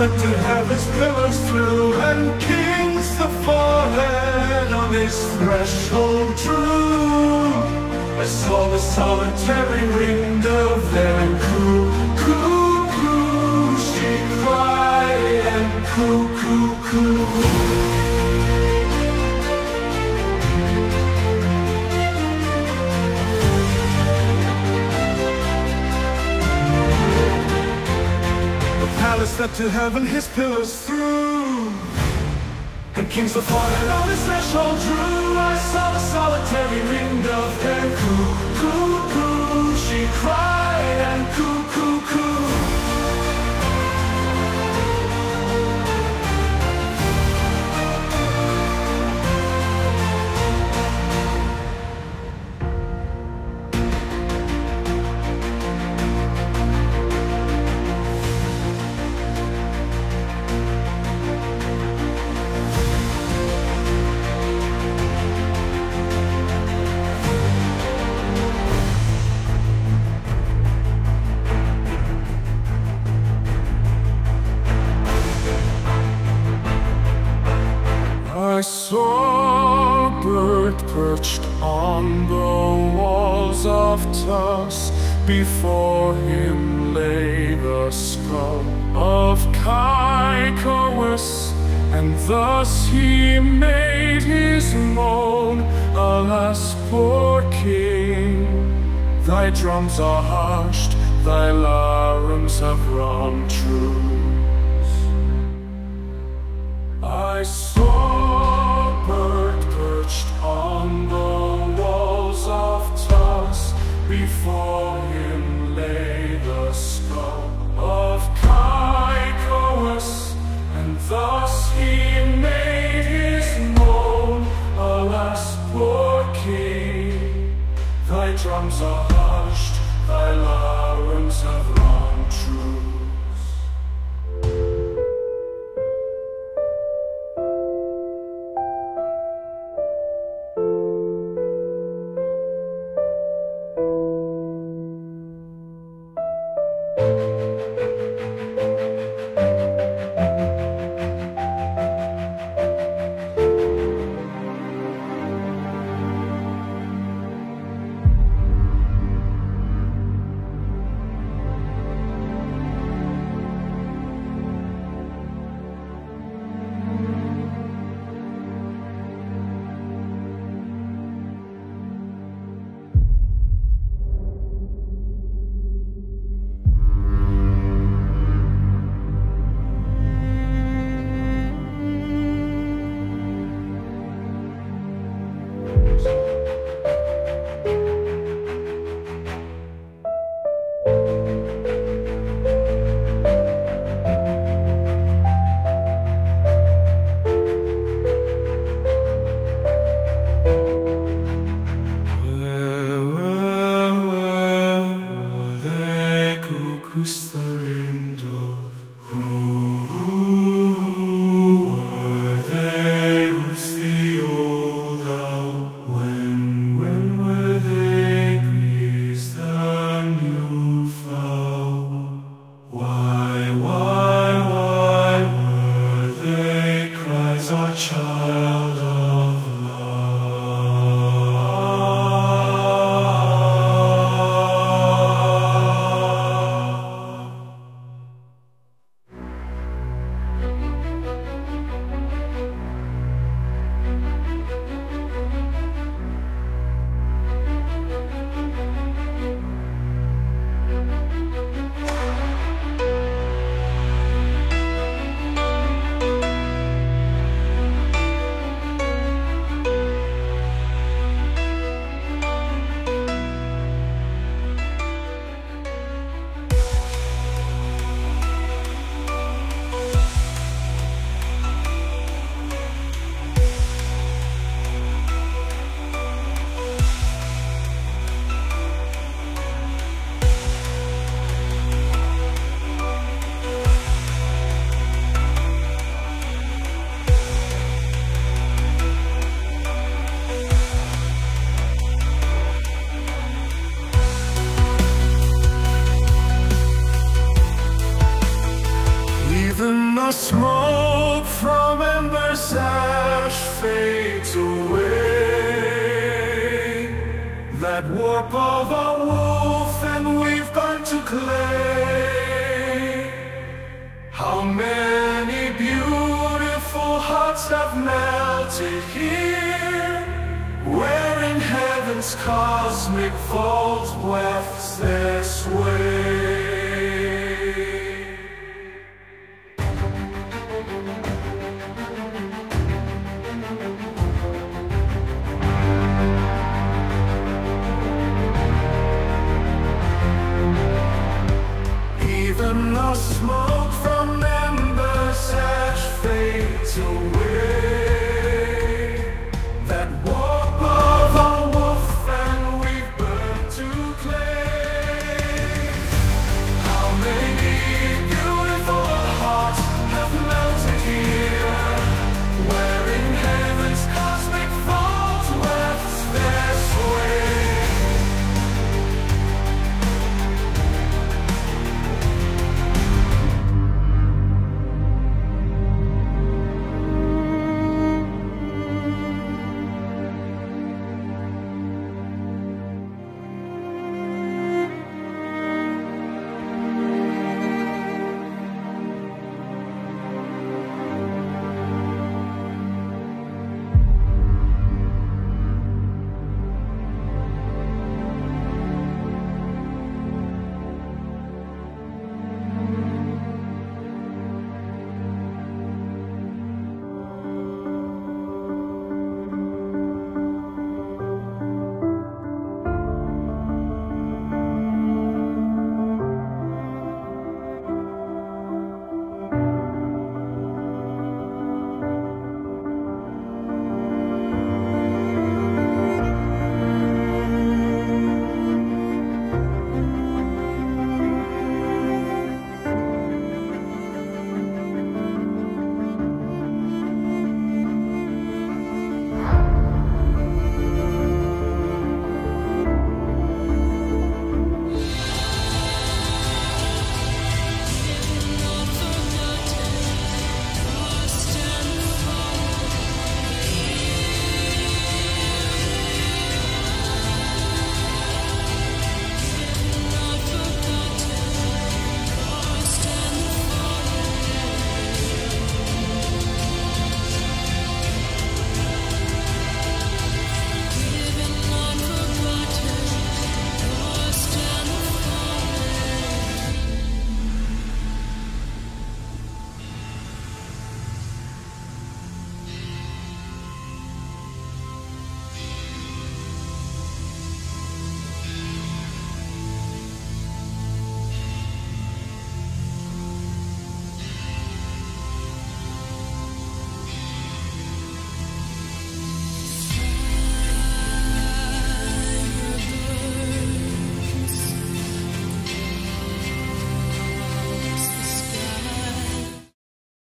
that to have heaven's pillars through, and kings the forehead on his threshold drew. I saw the solitary ring of there coo, coo, coo. She cried and coo, coo, coo. That to heaven his pillars through. And kings fallen on his threshold drew I saw the solitary ring of there perched on the walls of Tus. Before him lay the skull of Caicus, and thus he made his moan. Alas, poor king, thy drums are hushed, thy larums have run true. I saw Before surrender. From embers ash fades away. That warp of a wolf and we've gone to clay. How many beautiful hearts have melted here Where in heaven's cosmic vault wefts their sway The smoke from embers ash fades away